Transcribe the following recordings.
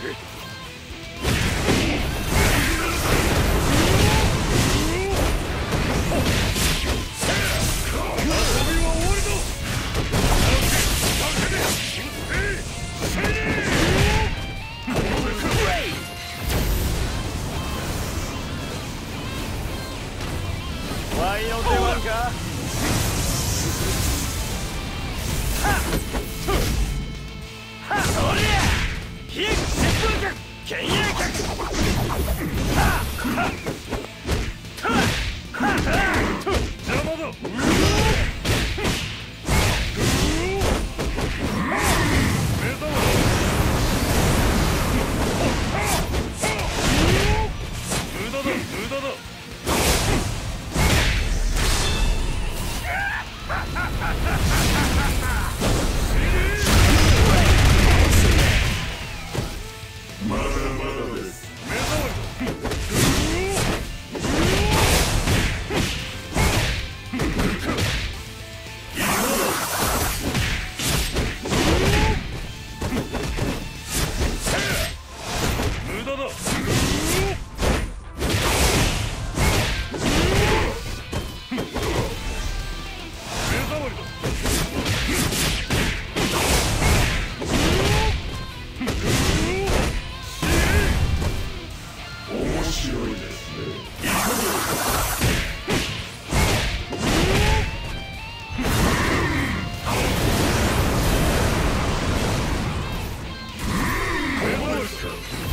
Great! 白いですね。く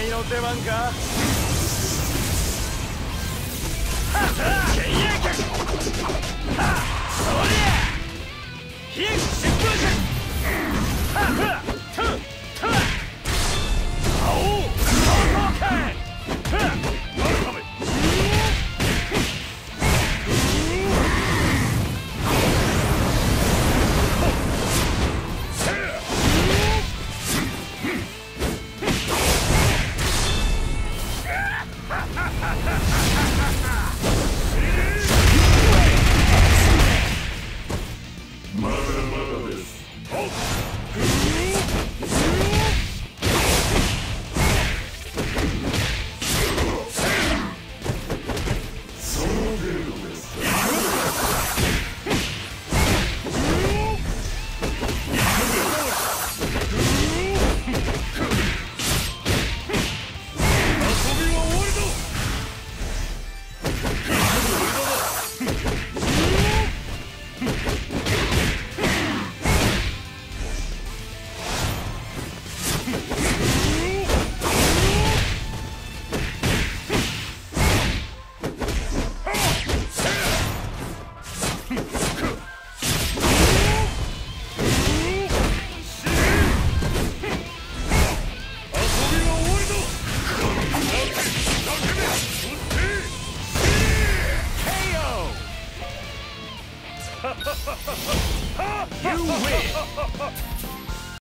いの出番か？はっ！